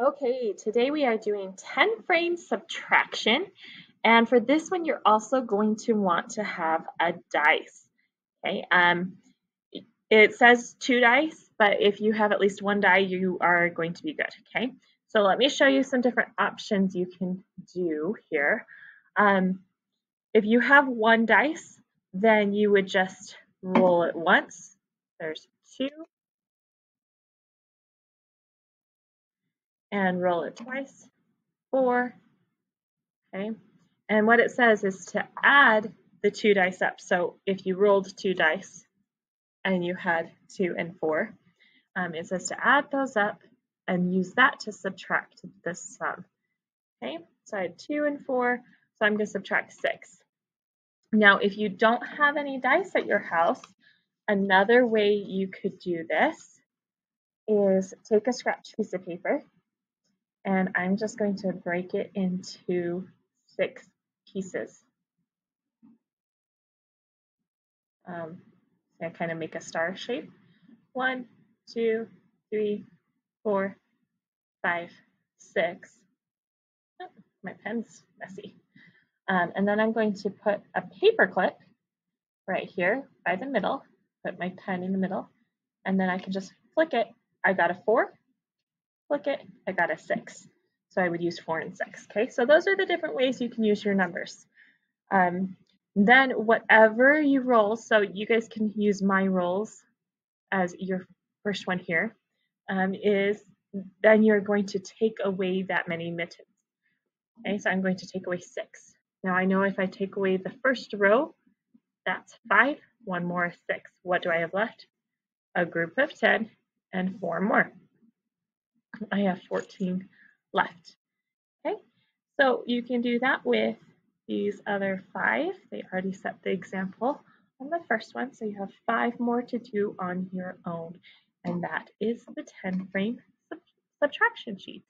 Okay, today we are doing 10 frame subtraction. And for this one, you're also going to want to have a dice. Okay, um, it says two dice, but if you have at least one die, you are going to be good. Okay, so let me show you some different options you can do here. Um, if you have one dice, then you would just roll it once. There's two, and roll it twice, four, okay? And what it says is to add the two dice up. So if you rolled two dice and you had two and four, um, it says to add those up and use that to subtract the sum. Okay, so I had two and four, so I'm going to subtract six. Now, if you don't have any dice at your house, another way you could do this is take a scratch piece of paper and I'm just going to break it into six pieces. Um, so I kind of make a star shape. One, two, three, four, five, six. Oh, my pen's messy. Um, and then I'm going to put a paper clip right here by the middle, put my pen in the middle, and then I can just flick it. I got a four, Look it, I got a six. So I would use four and six, okay? So those are the different ways you can use your numbers. Um, then whatever you roll, so you guys can use my rolls as your first one here, um, is then you're going to take away that many mittens. Okay, so I'm going to take away six. Now I know if I take away the first row, that's five, one more six. What do I have left? A group of 10 and four more. I have 14 left. Okay, so you can do that with these other five. They already set the example on the first one, so you have five more to do on your own. And that is the 10 frame sub subtraction sheet.